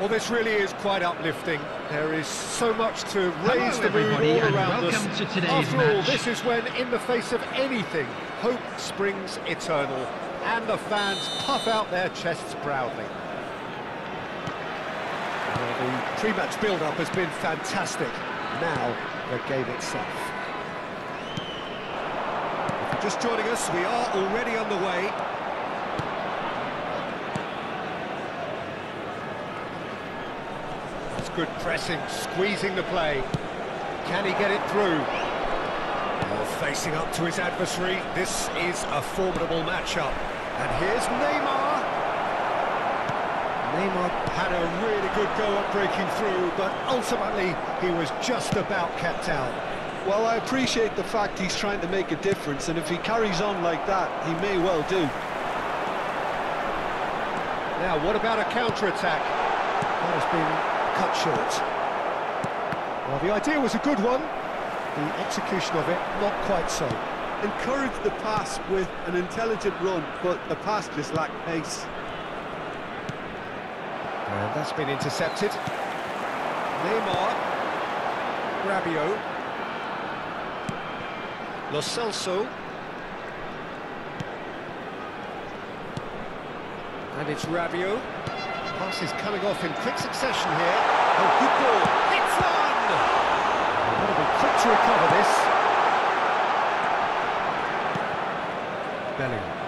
Well, this really is quite uplifting. There is so much to raise Hello, the mood everybody, all and around us. welcome to today's After all, this is when, in the face of anything, hope springs eternal, and the fans puff out their chests proudly. Well, the pre-match build-up has been fantastic. Now, the game itself. If you're just joining us, we are already underway. It's good pressing, squeezing the play. Can he get it through? Well, facing up to his adversary, this is a formidable matchup. And here's Neymar. Neymar had a really good go at breaking through, but ultimately he was just about kept out. Well, I appreciate the fact he's trying to make a difference, and if he carries on like that, he may well do. Now, what about a counter-attack? That has been cut short. Well, the idea was a good one. The execution of it, not quite so. Encouraged the pass with an intelligent run, but the pass just lacked pace. And that's been intercepted. Neymar. Rabiot. Lo Celso. And it's Rabiot. Pass is coming off in quick succession here. Oh, good ball. It's on! Got to be quick to recover this. Bellingham.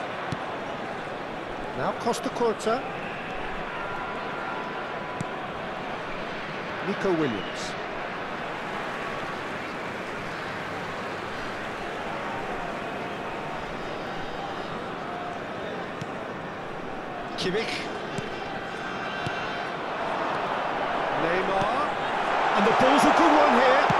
Now Costa Corta. Nico Williams. Kimmich. Neymar. And the ball's a good one here.